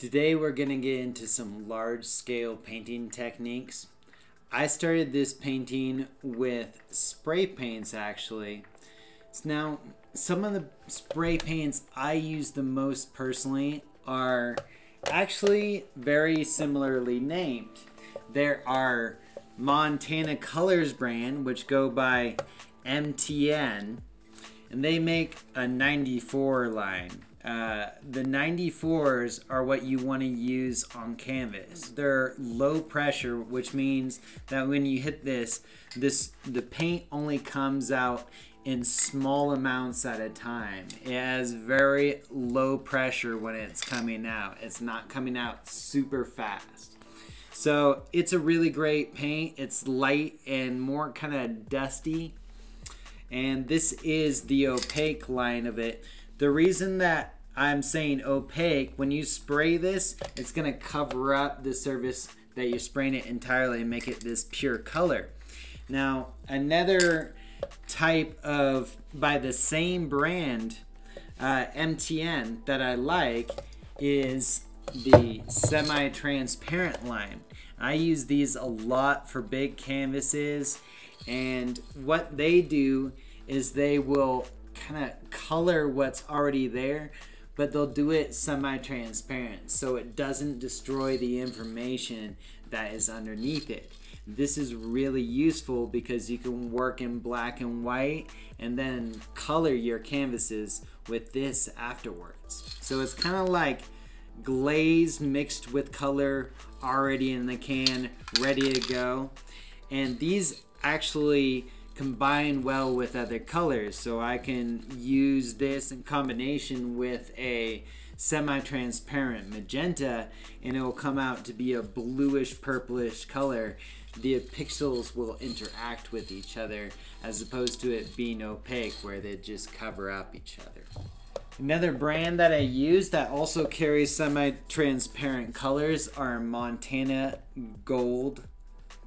Today we're going to get into some large scale painting techniques. I started this painting with spray paints actually. So now some of the spray paints I use the most personally are actually very similarly named. There are Montana Colors brand which go by MTN and they make a 94 line. Uh, the 94s are what you want to use on canvas. They're low pressure, which means that when you hit this, this the paint only comes out in small amounts at a time. It has very low pressure when it's coming out. It's not coming out super fast. So it's a really great paint. It's light and more kind of dusty. And this is the opaque line of it. The reason that I'm saying opaque, when you spray this, it's gonna cover up the surface that you're spraying it entirely and make it this pure color. Now, another type of, by the same brand, uh, MTN that I like is the semi-transparent line. I use these a lot for big canvases and what they do is they will kind of color what's already there, but they'll do it semi-transparent so it doesn't destroy the information that is underneath it. This is really useful because you can work in black and white and then color your canvases with this afterwards. So it's kind of like glaze mixed with color already in the can, ready to go. And these actually combine well with other colors. So I can use this in combination with a semi-transparent magenta and it will come out to be a bluish purplish color the pixels will interact with each other as opposed to it being opaque where they just cover up each other. Another brand that I use that also carries semi-transparent colors are Montana Gold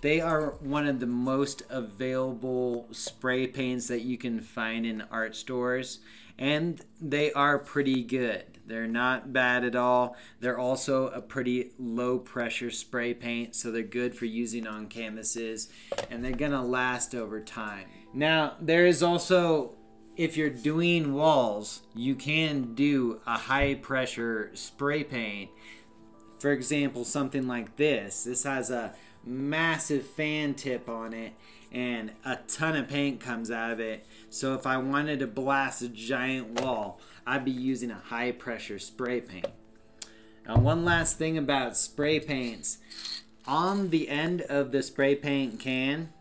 they are one of the most available spray paints that you can find in art stores, and they are pretty good. They're not bad at all. They're also a pretty low pressure spray paint, so they're good for using on canvases, and they're gonna last over time. Now, there is also if you're doing walls, you can do a high pressure spray paint. For example, something like this. This has a massive fan tip on it and a ton of paint comes out of it. So if I wanted to blast a giant wall, I'd be using a high pressure spray paint. Now one last thing about spray paints. On the end of the spray paint can,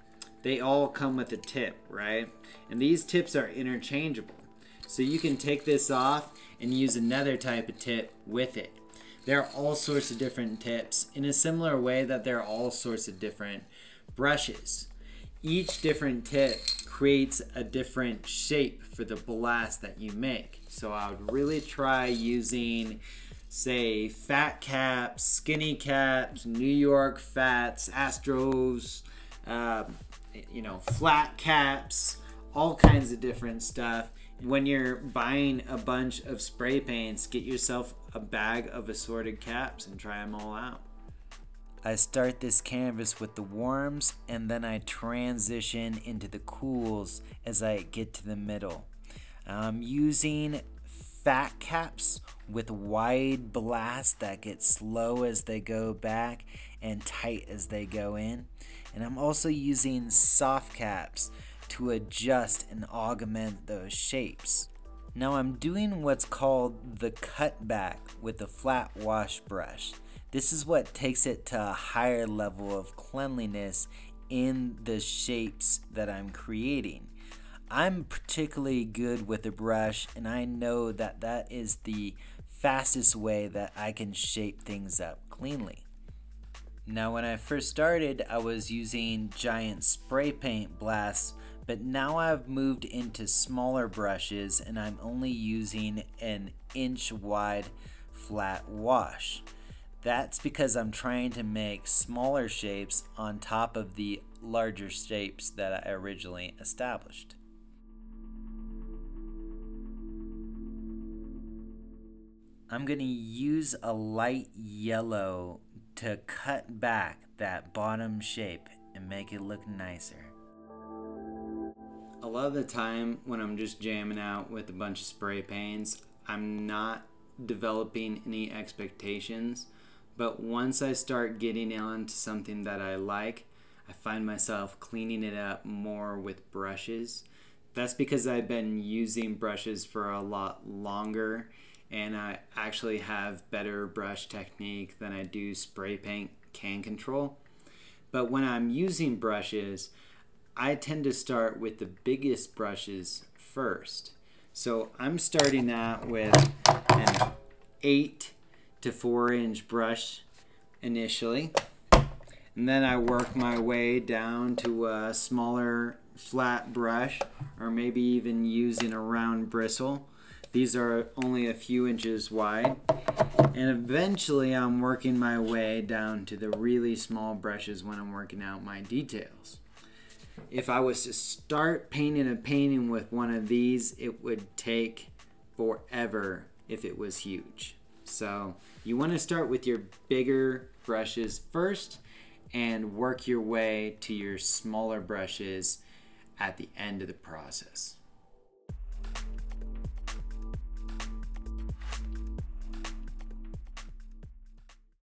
they all come with a tip, right? And these tips are interchangeable. So you can take this off and use another type of tip with it. There are all sorts of different tips in a similar way that there are all sorts of different brushes. Each different tip creates a different shape for the blast that you make. So I would really try using say fat caps, skinny caps, New York fats, Astros, uh, you know, flat caps, all kinds of different stuff when you're buying a bunch of spray paints, get yourself a bag of assorted caps and try them all out. I start this canvas with the warms and then I transition into the cools as I get to the middle. I'm using fat caps with wide blasts that get slow as they go back and tight as they go in. And I'm also using soft caps to adjust and augment those shapes. Now I'm doing what's called the cutback with a flat wash brush. This is what takes it to a higher level of cleanliness in the shapes that I'm creating. I'm particularly good with a brush and I know that that is the fastest way that I can shape things up cleanly. Now when I first started I was using giant spray paint blasts but now I've moved into smaller brushes and I'm only using an inch wide flat wash. That's because I'm trying to make smaller shapes on top of the larger shapes that I originally established. I'm going to use a light yellow to cut back that bottom shape and make it look nicer. A lot of the time when I'm just jamming out with a bunch of spray paints, I'm not developing any expectations. But once I start getting onto something that I like, I find myself cleaning it up more with brushes. That's because I've been using brushes for a lot longer and I actually have better brush technique than I do spray paint can control. But when I'm using brushes, I tend to start with the biggest brushes first. So I'm starting out with an 8 to 4 inch brush initially. And then I work my way down to a smaller flat brush or maybe even using a round bristle. These are only a few inches wide. And eventually I'm working my way down to the really small brushes when I'm working out my details. If I was to start painting a painting with one of these, it would take forever if it was huge. So you want to start with your bigger brushes first and work your way to your smaller brushes at the end of the process.